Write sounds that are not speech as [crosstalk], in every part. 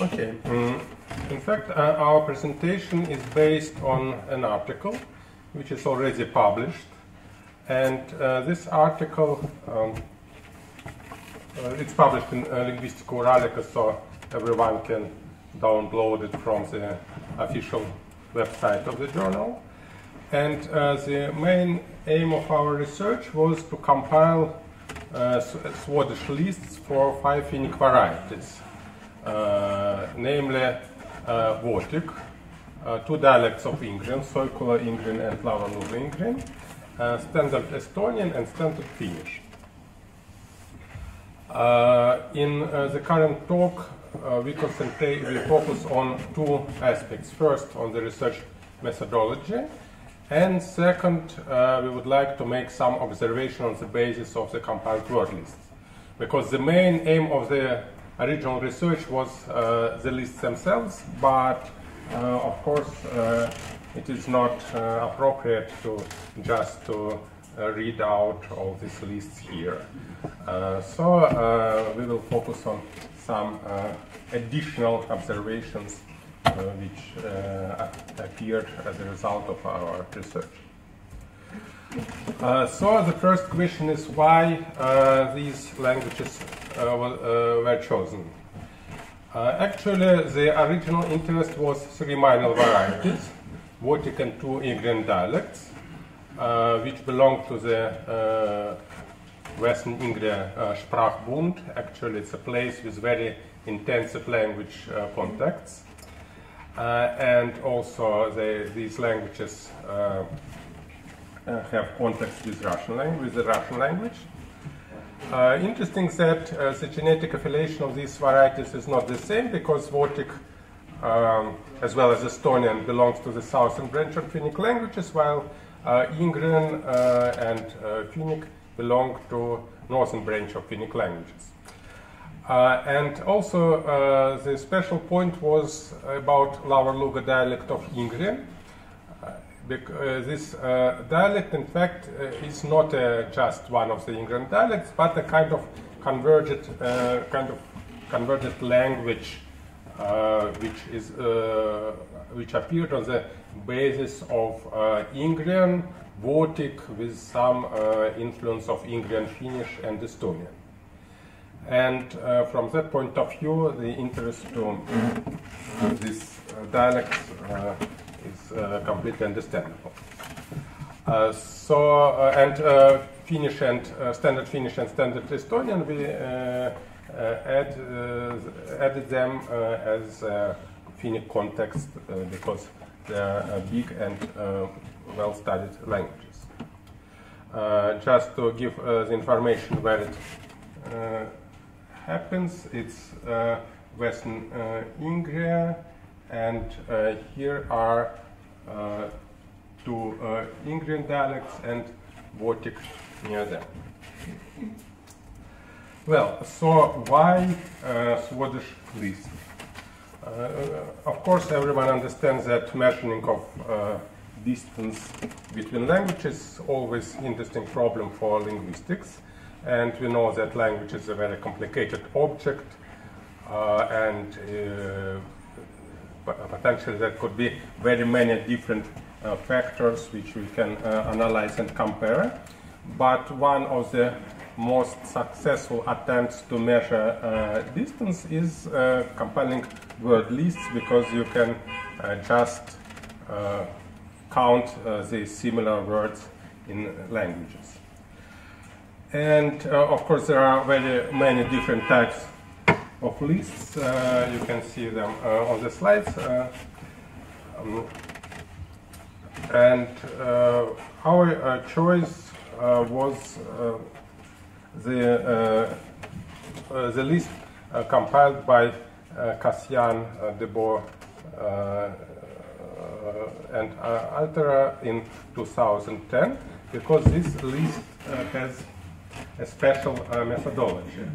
Okay. Mm. In fact, uh, our presentation is based on an article which is already published. And uh, this article, um, uh, it's published in uh, Linguistica Uralica, so everyone can download it from the official website of the journal. And uh, the main aim of our research was to compile uh, Swadesh lists for five Finnic varieties, namely uh, two dialects of Ingrian, Soikkola Ingrian and Lower Luga Ingrian, uh, Standard Estonian and Standard Finnish. In uh, the current talk, uh, we concentrate, we focus on two aspects. First, on the research methodology, and second, uh, we would like to make some observation on the basis of the compiled word lists. Because the main aim of the original research was uh, the lists themselves, but uh, of course uh, it is not uh, appropriate to just to uh, read out all these lists here. Uh, so we will focus on some additional observations which appeared as a result of our research. Uh, so the first question is why uh, these languages uh, were, were, chosen. actually, the original interest was three minor varieties, [coughs] Votic and two Ingrian dialects, which belong to the Western Ingria Sprachbund. Actually, it's a place with very intensive language contacts. Uh, and also they, these languages uh, uh, have context with Russian language, with the Russian language. Uh, interesting that uh, the genetic affiliation of these varieties is not the same because Votic, um, as well as Estonian, belongs to the southern branch of Finnic languages, while uh, Ingrian and Finnic belong to northern branch of Finnic languages. Uh, and also, uh, the special point was about Lower Luga dialect of Ingrian. Uh, this uh, dialect, in fact, uh, is not just one of the Ingrian dialects, but a kind of converged, kind of converged language, which is which appeared on the basis of Ingrian, Votic, with some influence of Ingrian Finnish and Estonian. And uh, from that point of view, the interest to uh, this uh, dialect uh, is uh, completely understandable. Uh, so, uh, and uh, Finnish and uh, standard Finnish and standard Estonian, we add, added them as Finnic context because they are big and well-studied languages. just to give the information where it happens. It's uh, Western uh, Ingria, and uh, here are two Ingrian dialects and Votic near them. Well, so why Swadesh list? Uh, of course, everyone understands that measuring of uh, distance between languages is always interesting problem for linguistics. And we know that language is a very complicated object, uh, and uh, potentially there could be very many different uh, factors which we can uh, analyze and compare. But one of the most successful attempts to measure uh, distance is uh, compiling word lists because you can just count the similar words in languages. And uh, of course, there are very many different types of lists. Uh, you can see them uh, on the slides. Uh, um, and uh, our uh, choice was the, the list compiled by Cassian, Debord, and Altera in 2010 because this list has a special uh, methodology.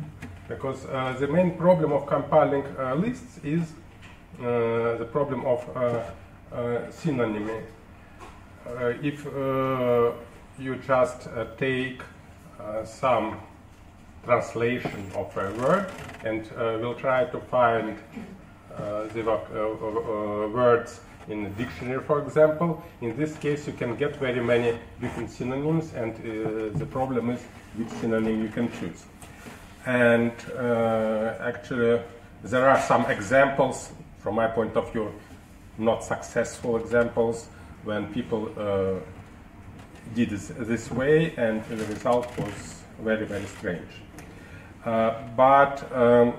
Because uh, the main problem of compiling uh, lists is uh, the problem of uh, uh, synonymy. if you just take some translation of a word and uh, we'll try to find the words in a dictionary, for example. In this case, you can get very many different synonyms, and uh, the problem is which synonym you can choose. And uh, actually, there are some examples, from my point of view, not successful examples, when people uh, did this, this, way, and the result was very, very strange. Uh, but um,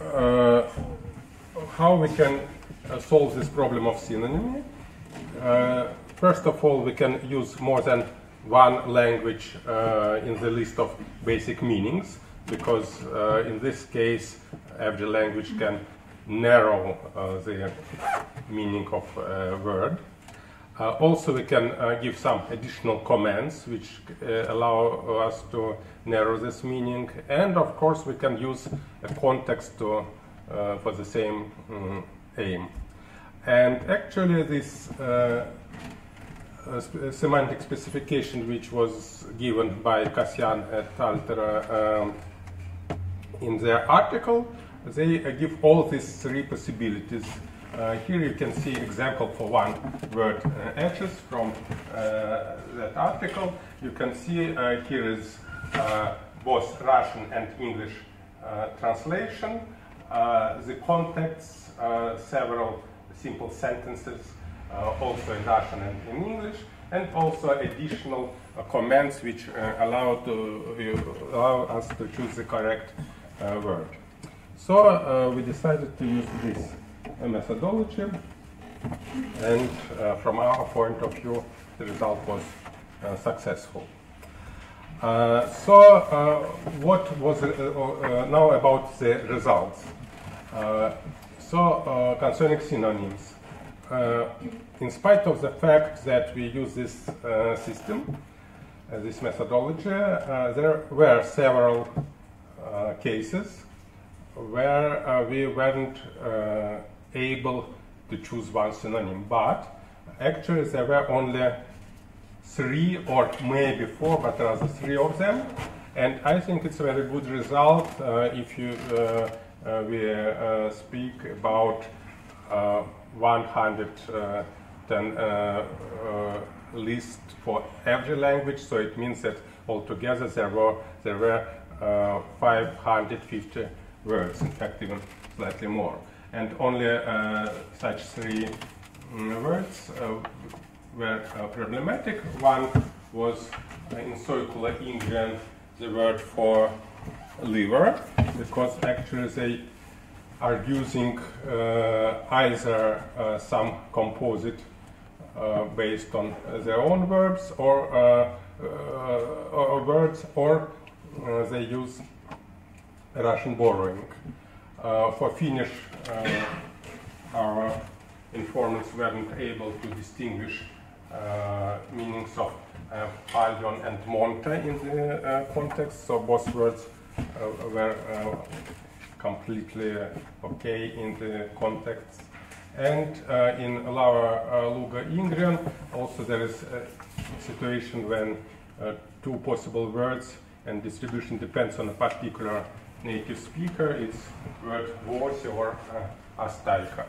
uh, how we can uh, solve this problem of synonymy. Uh, first of all, we can use more than one language uh, in the list of basic meanings because in this case, every language can narrow the meaning of a word. Uh, also, we can uh, give some additional commands which uh, allow us to narrow this meaning. And of course, we can use a context to, for the same um, aim. And actually, this uh, uh, sp semantic specification, which was given by Kasyan et al. Um, in their article, they uh, give all these three possibilities. Uh, here you can see example for one word uh, from uh, that article. You can see uh, here is both Russian and English translation. the context, several simple sentences, uh, also in Russian and in English, and also additional uh, commands which uh, allow, to, allow us to choose the correct word. So we decided to use this methodology, and from our point of view, the result was successful. Uh, so, uh, what was uh, now about the results? So, uh, concerning synonyms, uh, in spite of the fact that we use this uh, system, uh, this methodology, uh, there were several uh, cases where we weren't able to choose one synonym, but actually there were only three or maybe four, but rather three of them. And I think it's a very good result if you uh, we uh, speak about uh, 110 uh, uh, list for every language, so it means that altogether there were there were uh, 550 words, in fact even slightly more. And only such three mm, words were problematic. One was in Soikkola Ingrian the word for liver because actually they are using uh, either uh, some composite uh, based on their own verbs or, uh, uh, or words or uh, they use Russian borrowing. for Finnish, our informants weren't able to distinguish meanings of uh, and Monta in the context, so both words uh, were uh, completely okay in the context. And uh, in Lower Luga Ingrian, also there is a situation when two possible words and distribution depends on a particular native speaker. It's word voice or uh, astaika.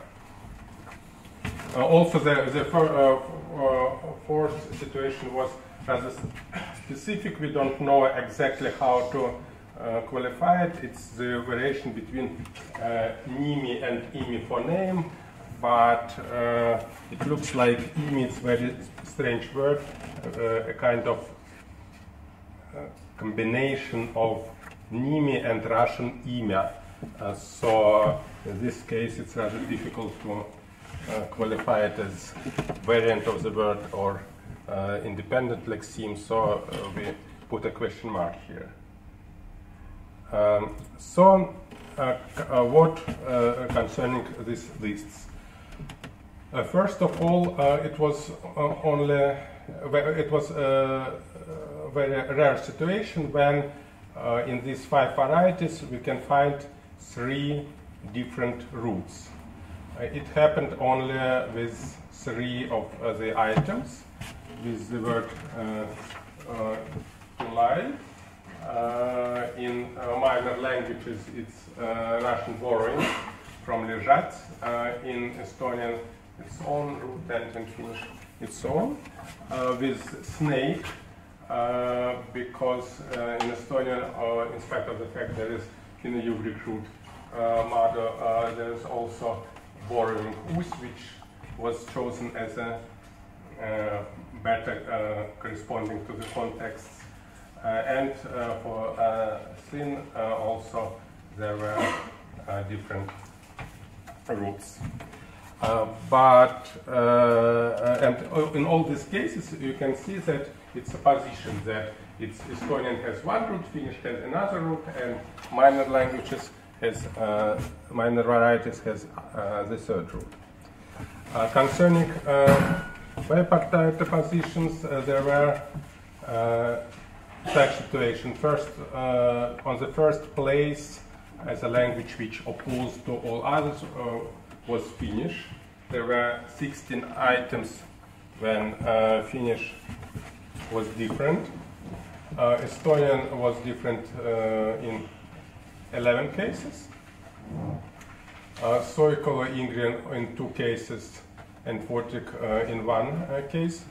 Uh, also, the, the uh, fourth situation was rather specific. We don't know exactly how to uh, qualified. It's the variation between uh, Nimi and Imi for name, but uh, it looks like Imi is very strange word, uh, a kind of uh, combination of Nimi and Russian imya. Uh, so in this case, it's rather difficult to qualify it as variant of the word or independent lexeme. So we put a question mark here. Um, so, uh, uh, what uh, concerning these lists? Uh, first of all, uh, it was uh, only it was a very rare situation when in these five varieties we can find three different roots. it happened only with three of the items, with the word uh, uh, in uh, minor languages, it's uh, Russian borrowing. from Lezhat. in Estonian, its own root, and in Finnish, its own. with snake, because in Estonian, in spite of the fact there is in the Ugric root model, there is also borrowing us, which was chosen as a uh, better uh, corresponding to the context. Uh, and for sin also there were different roots. Uh, but uh, and in all these cases, you can see that it's a position that it's Estonian has one root, Finnish has another root, and minor languages has uh, minor varieties has the third root. concerning bipartite positions, uh, there were uh, such situations. First, uh, on the first place, as a language which opposed to all others was Finnish. There were 16 items when Finnish was different. Uh, Estonian was different uh, in 11 cases. Uh, Soikkola-Ingrian in two cases and Votic uh, in one uh, case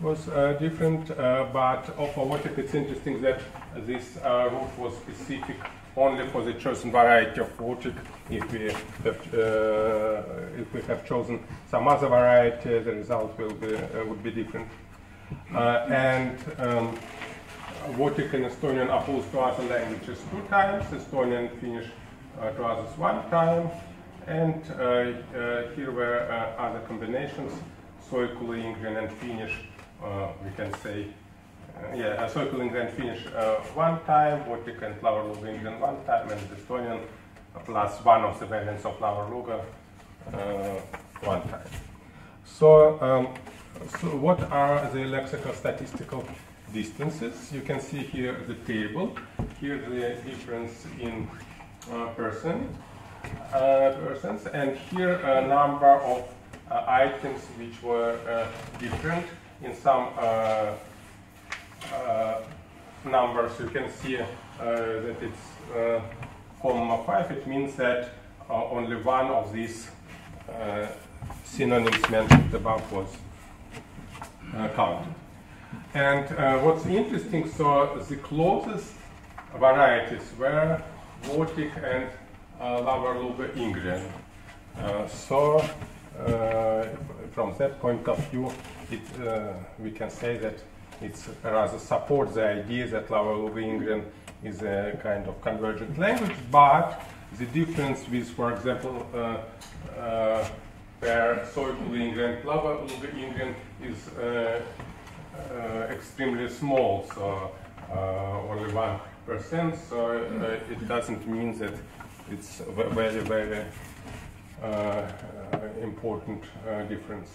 was uh, different, but for Votic it's interesting that this root was specific only for the chosen variety of Votic. If we have, if we have chosen some other variety, the result will be, would be different. and um, Votic and Estonian opposed to other languages two times, Estonian Finnish uh, to others one time, and uh, uh, here were uh, other combinations, Soikkola, and Finnish, we can say uh, yeah, uh, Soikul and Finnish uh, one time, Votic and Lower Luga Ingrian one time, and Estonian plus one of the variants of Lower Luga uh, one time. So, um, so what are the lexicostatistical distances? You can see here the table. Here the difference in uh, uh, persons, and here a number of uh, items which were uh, different in some uh, uh, numbers. You can see uh, that it's comma 5. It means that only one of these synonyms mentioned above was counted. And uh, what's interesting, so the closest varieties were Votic and Lower Luga Ingrian. so uh, from that point of view, it, we can say that it rather supports the idea that Lower Luga Ingrian is a kind of convergent language, but the difference with, for example, uh, uh, where Soikkola Ingrian, Lower Luga Ingrian is uh, uh, extremely small, so only one percent. So it doesn't mean that it's very, very uh, uh, important uh, difference.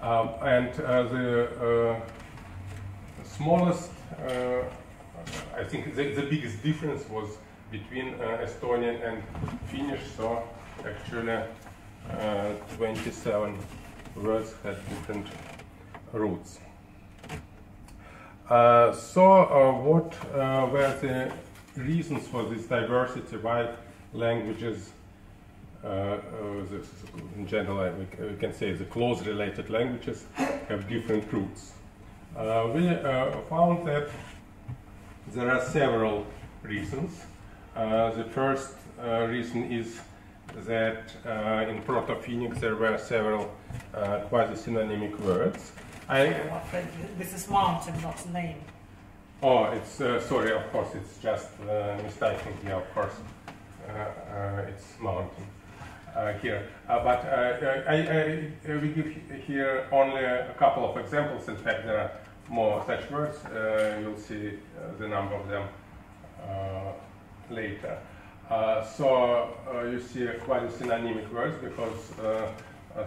Um, and the smallest, I think the, the, biggest difference was between Estonian and Finnish, so actually 27 words had different roots. Uh, so, uh, what uh, were the reasons for this diversity? Why languages, uh, uh, in general, we, can say the close related languages have different roots. Uh, we found that there are several reasons. the first reason is that uh, in Proto-Finnic there were several uh, quasi-synonymic words. I, this is mountain, not name. Oh, it's uh, sorry. Of course, it's just uh, mistaken here. Of course. Uh, uh, it's mountain uh, here. Uh, but uh, uh, I, I, will give here only a couple of examples. In fact, there are more such words. you'll see the number of them later. so you see quasi-synonymic words because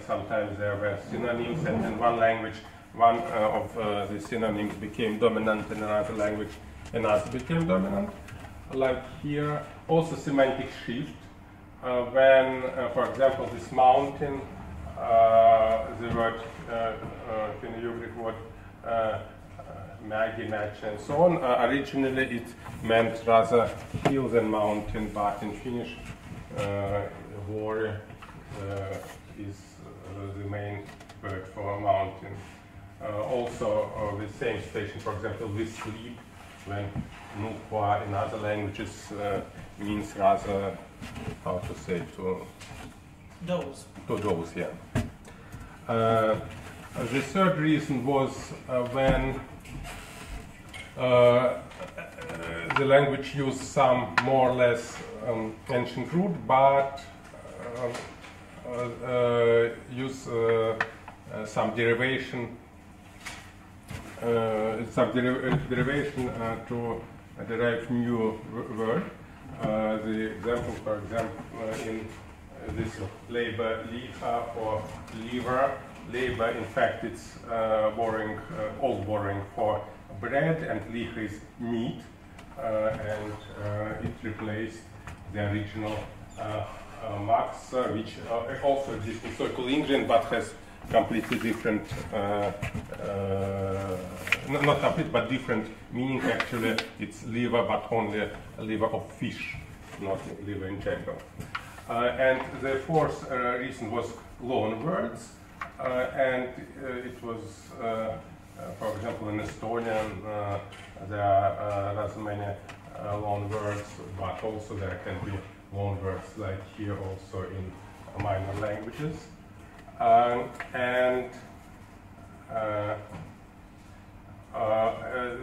sometimes there were synonyms and in one language one uh, of uh, the synonyms became dominant in another language, another became dominant. Like here, also semantic shift. Uh, when, uh, for example, this mountain, uh, the word, uh, in the Ugric word, Maggie, match, and so on, originally it meant rather hill than mountain, but in Finnish uh, uh, is uh, the main word for a mountain. Uh, also, uh, the same station, for example, with sleep, when Nukwa in other languages uh, means rather, how to say, to Those. to those, yeah. Uh, the third reason was uh, when uh, the language used some more or less um, ancient root, but uh, uh, uh, some derivation, some deri- uh, derivation to derive new word. Uh, the example, for example, in this labor liha or liver. Labor, in fact, it's uh, old borrowing for bread, and liha is meat, and it replaced the original uh, uh, max, uh, which uh, also exists in Circle but has completely different, uh, uh, no- not complete, but different meaning. Actually, it's liver, but only liver of fish, not liver in general. Uh, and the fourth uh, reason was loan words, uh, and uh, it was, for example, in Estonian, there are rather many loan words, but also there can be loan words like here also in minor languages. Um, and uh, uh, uh,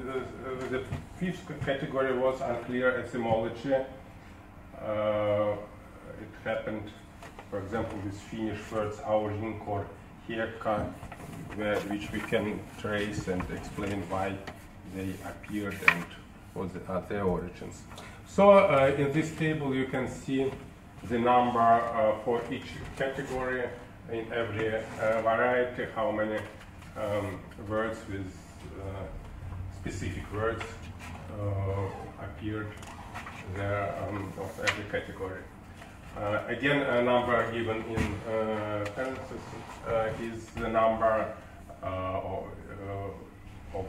the, the fifth category was unclear etymology. Uh, it happened, for example, with Finnish words auring or hiekka, where, which we can trace and explain why they appeared and what are their origins. So uh, in this table you can see the number uh, for each category in every uh, variety, how many um, words with uh, specific words uh, appeared there um, of every category. Uh, again, a number given in uh, parentheses uh, is the number of, of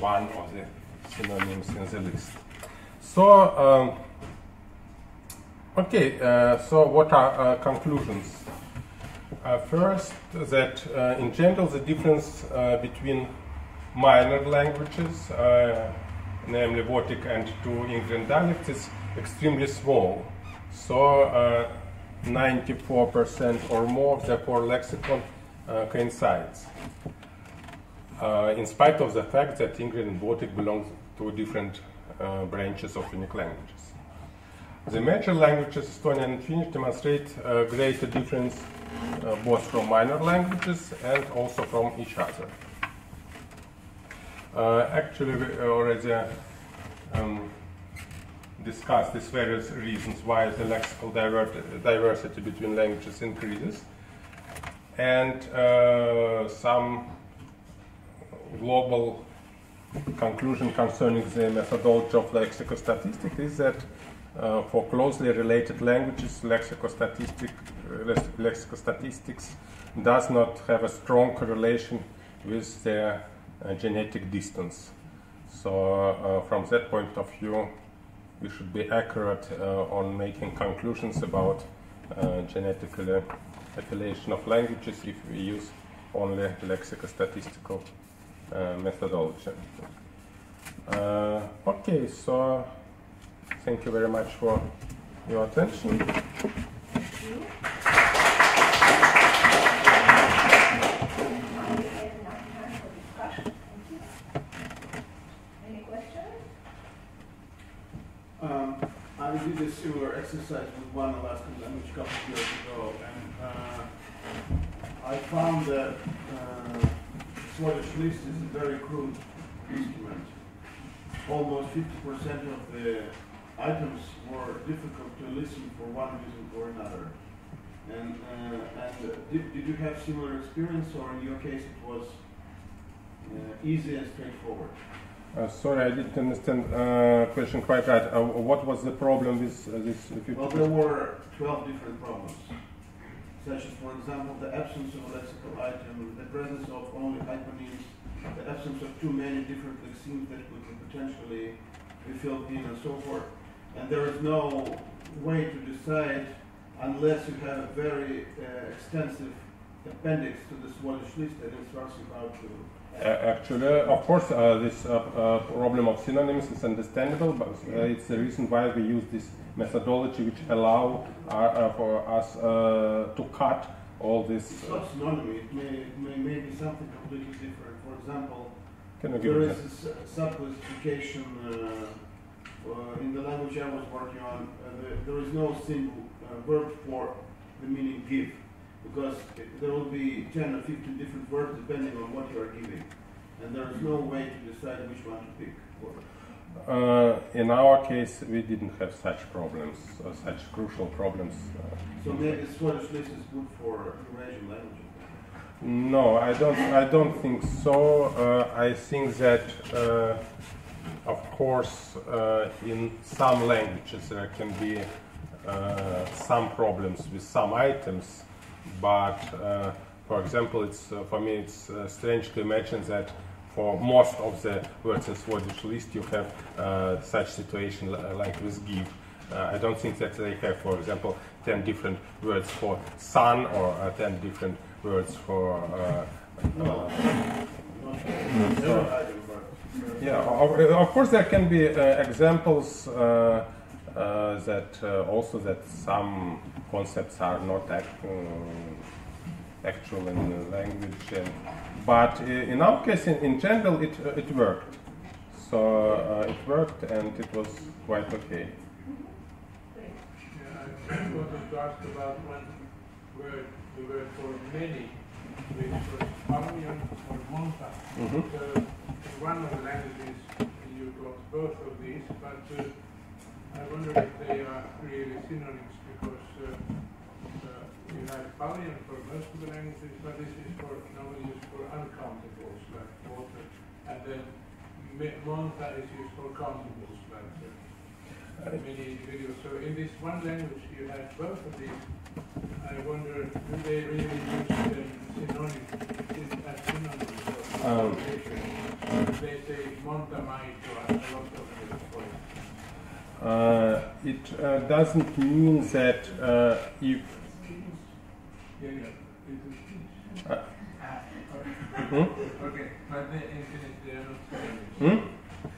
one of the synonyms in the list. So, um, okay, so what are conclusions? Uh, first, that uh, in general the difference uh, between minor languages, namely Votic and two Ingrian dialects, is extremely small. So, uh, 94% or more of the core lexicon uh, coincides. Uh, in spite of the fact that Ingrian and Votic belong to different uh, branches of Finnic languages. The major languages, Estonian and Finnish, demonstrate uh, greater difference both from minor languages and also from each other. Uh, actually, we already um, discussed these various reasons why the lexical diver- diversity between languages increases. And uh, some global conclusion concerning the methodology of lexical lexicostatistics is that uh, for closely related languages, lexicostatistic, uh, statistics does not have a strong correlation with their uh, genetic distance. So, uh, from that point of view, we should be accurate uh, on making conclusions about uh, genetical affiliation of languages if we use only lexicostatistical uh, methodology. Okay, so thank you very much for your attention. Any questions? Um, I did a similar exercise with one Alaskan language couple of years ago, and uh, I found that uh, Swadesh list is a very crude instrument. Almost 50% of the items were difficult to listen for one reason or another. And, uh, and did, did you have similar experience, or in your case it was uh, easy and straightforward? Uh, sorry, I didn't understand uh, question quite right. Uh, what was the problem with uh, this? Well, there were 12 different problems, such as, for example, the absence of a lexical item, the presence of only hyponyms, the absence of too many different lexemes that could potentially be filled in, and so forth. and there is no way to decide unless you have a very uh, extensive appendix to the Swadesh list that instructs you how to. Uh, actually, of course, uh, this uh, uh, problem of synonyms is understandable, but uh, it's the reason why we use this methodology, which allow uh, for us uh, to cut all this. It's not synonymy. It may, it may, may be something completely different. For example, can you give there is a subclassification uh, uh, in the language I was working on. Uh, there, there is no single uh, verb for the meaning give, because there will be 10 or 15 different words depending on what you are giving. And there is no way to decide which one to pick. Uh, in our case, we didn't have such problems, uh, such crucial problems. Uh, So maybe Swadesh list is good for Eurasian languages. no, I don't. I don't think so. Uh, I think that, uh, of course, uh, in some languages there can be uh, some problems with some items, but uh, for example, it's uh, for me it's uh, strange to imagine that for most of the words in Swadesh list you have uh, such situation like with give. Uh, I don't think that they have, for example, 10 different words for sun or uh, 10 different words for. Uh, No. Not never had in verbs. yeah, of, of course there can be uh, examples uh, uh, that uh, also that some concepts are not act, um, actual in the language, and, but in our case, in, in general, it uh, it worked. So uh, it worked, and it was quite okay. I wanted to ask about one word, the word for many, which was Paljon or Monta. Mhm. So in one of the languages you got both of these, but uh, I wonder if they are really synonyms because uh, uh, you have Paljon for most of the languages, but this is for normally used for uncountables like water, and then Monta is used for countables like. Uh, many individuals. So in this one language, you have both of these. I wonder, do they really use them synonyms as synonyms? Um. They say montamaito and a lot of these points. Uh, it uh, doesn't mean that uh, hmm? Hmm?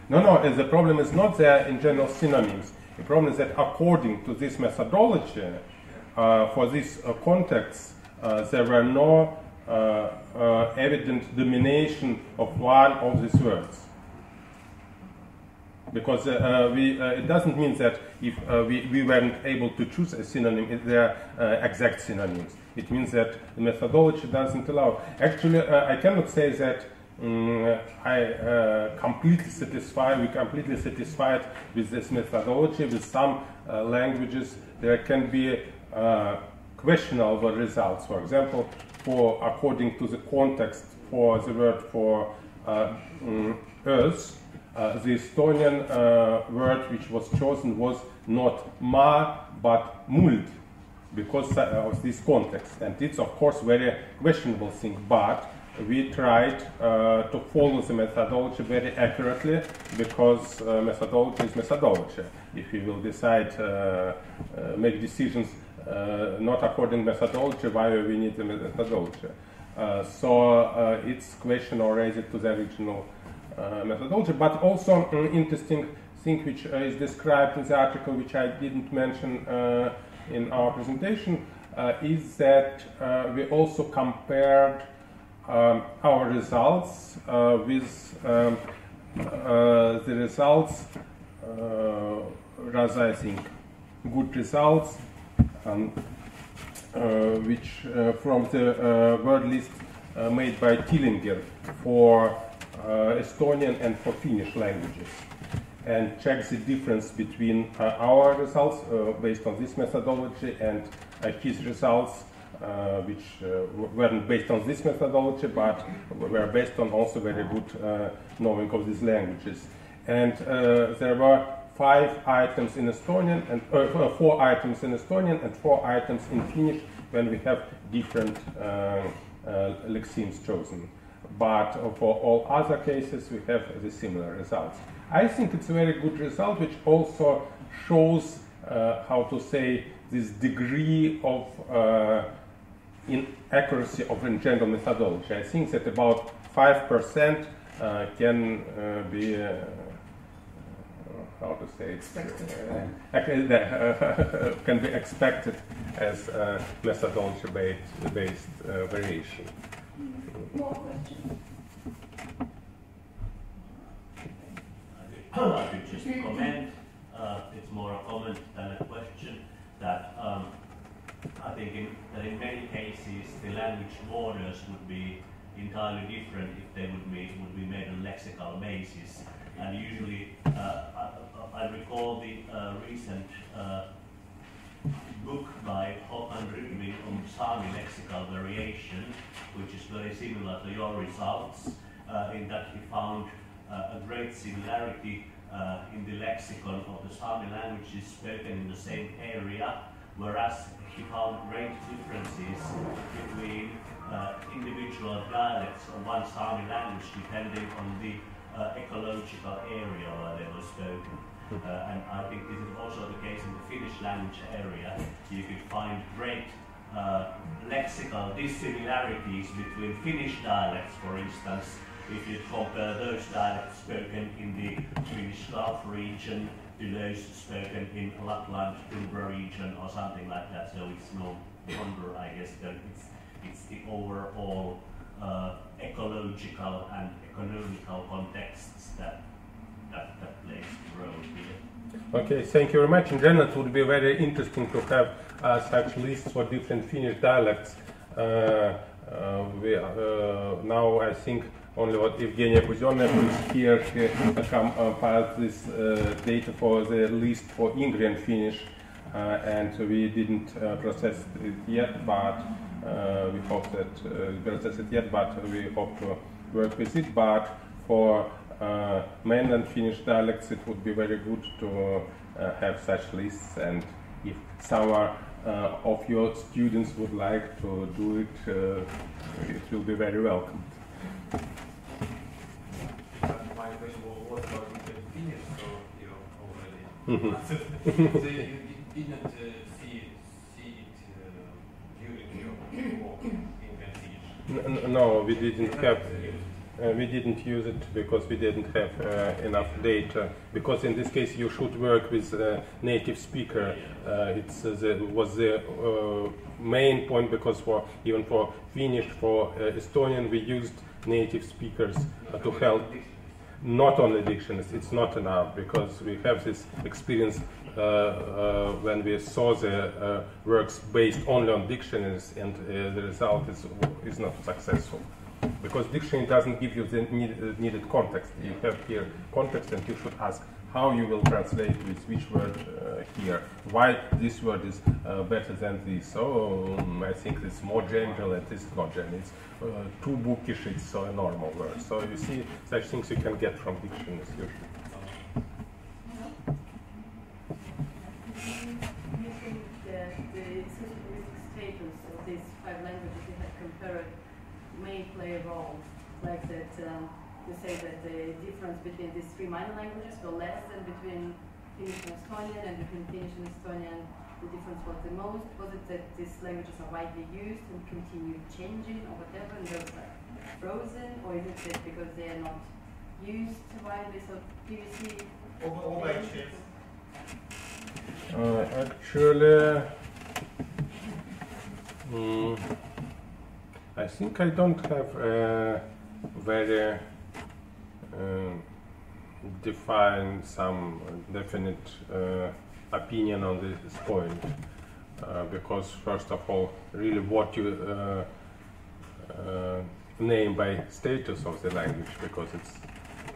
No, no, the problem is not there in general synonyms. The problem is that according to this methodology, uh, for this uh, contexts, uh, there were no evident domination of one of these words. Because uh, uh, we, uh, it doesn't mean that if uh, we, we weren't able to choose a synonym, if they're uh, exact synonyms. It means that the methodology doesn't allow. Actually, uh, I cannot say that mm, I completely satisfied, we completely satisfied with this methodology. With some languages, there can be questionable results. For example, for according to the context for the word for mm, earth, uh, the Estonian uh, word which was chosen was not ma but muld because uh, of this context. And it's of course very questionable thing, but we tried uh, to follow the methodology very accurately because uh, methodology is methodology. If we will decide, make decisions not according methodology, why we need the methodology? So it's question already to the original methodology, but also an interesting thing which uh, is described in the article, which I didn't mention uh, in our presentation, uh, is that uh, we also compared um, our results uh, with um, uh, the results, uh, rather I think, good results, um, uh, which uh, from the uh, word list uh, made by Tillinger for uh, Estonian and for Finnish languages and check the difference between uh, our results uh, based on this methodology and uh, his results uh, which uh, weren't based on this methodology but were based on also very good uh, knowing of these languages. And uh, there were five items in Estonian and uh, uh, four items in Estonian and four items in Finnish when we have different uh, uh, lexemes chosen. But for all other cases, we have the similar results. I think it's a very good result, which also shows uh, how to say this degree of uh, inaccuracy of in general methodology. I think that about five percent uh, can uh, be uh, how to say it, uh, [laughs] can be expected as methodology based, based uh, variation. More questions? I could just comment, uh, it's more a comment than a question, that um, I think in, in many cases the language borders would be entirely different if they would be, would be made on lexical basis. And usually, uh, I, recall the uh, recent book by Håkan Rydving on Sami lexical variation, which is very similar to your results, uh, in that he found uh, a great similarity uh, in the lexicon of the Sami languages spoken in the same area, whereas he found great differences between uh, individual dialects of one Sami language depending on the uh, ecological area where they were spoken. Uh, and I think this is also the case in the Finnish language area. You could find great uh, lexical dissimilarities between Finnish dialects, for instance, if you compare those dialects spoken in the Finnish Gulf region to those spoken in Lapland, Tundra region, or something like that. So it's no wonder, I guess, that it's, it's the overall uh, ecological and economical contexts that, here. Okay, thank you very much. In general, it would be very interesting to have uh, such lists for different Finnish dialects. Uh, uh, we, uh, now, I think only what Evgenia Kuzyonev is here he compiled this uh, data for the list for Ingrian Finnish, uh, and we didn't uh, process it yet, but uh, we hope that uh, we process it yet, but we hope to work with it. But for uh, mainland Finnish dialects, it would be very good to uh, have such lists. And if someone uh, of your students would like to do it, uh, it will be very welcome. My question was what about Written Finnish, so you already [laughs] answered. so you, you didn't uh, see, see it uh, during your work in Finnish? N- n- no, we didn't have. Uh, we didn't use it because we didn't have uh, enough data. Because in this case, you should work with a native speaker. Uh, it's uh, was the uh, main point because for even for Finnish, for uh, Estonian, we used native speakers to help. Not only dictionaries, it's not enough because we have this experience when we saw the works based only on dictionaries and the result is, is not successful. Because dictionary doesn't give you the need, uh, needed context. You have here context and you should ask how you will translate with which word uh, here, why this word is uh, better than this. So um, I think it's more general and this is not general. It's uh, too bookish, it's a normal word. So you see such things you can get from dictionaries usually. You think that the sociolinguistic status of these five languages you have compared may play a role, like that um, you say that the difference between these three minor languages were less than between Finnish and Estonian, and between Finnish and Estonian the difference was the most? Was it that these languages are widely used and continue changing or whatever, and those are frozen, or is it that because they are not used widely, so PVC? Uh, actually, I think I don't have a very um, defined some definite uh, opinion on this point uh, because first of all, really what you uh, uh, name by status of the language because it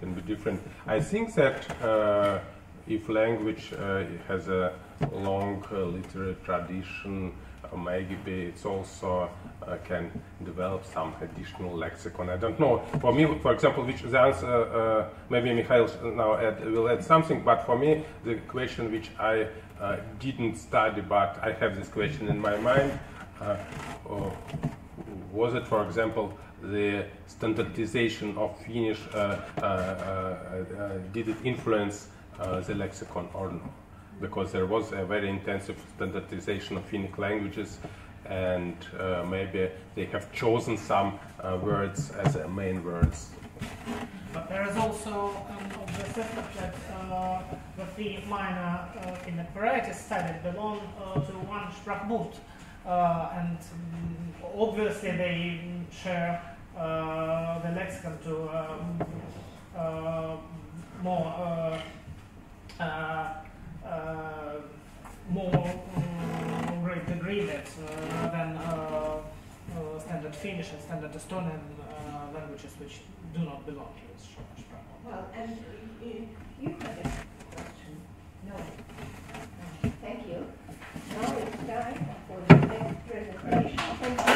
can be different. I think that uh, if language uh, has a long uh, literary tradition, uh, maybe it's also uh, can develop some additional lexicon. I don't know. For me, for example, which the answer, uh, maybe Mikhail now add, will add something, but for me, the question which I uh, didn't study, but I have this question in my mind, uh, uh, was it, for example, the standardization of Finnish, uh, uh, uh, uh, did it influence uh, the lexicon or no? Because there was a very intensive standardization of Finnic languages, and uh, maybe they have chosen some uh, words as uh, main words. But there is also an obvious effect that uh, the three minor uh, Finnic varieties studied belong uh, to one Sprachbund, and mm, obviously they share the lexicon to um, more uh, more mm, um, rated readers uh, than uh, standard Finnish and standard Estonian languages, which do not belong to this Shomash. Well, and you had a question. No. Thank you. Now it's time for the next presentation.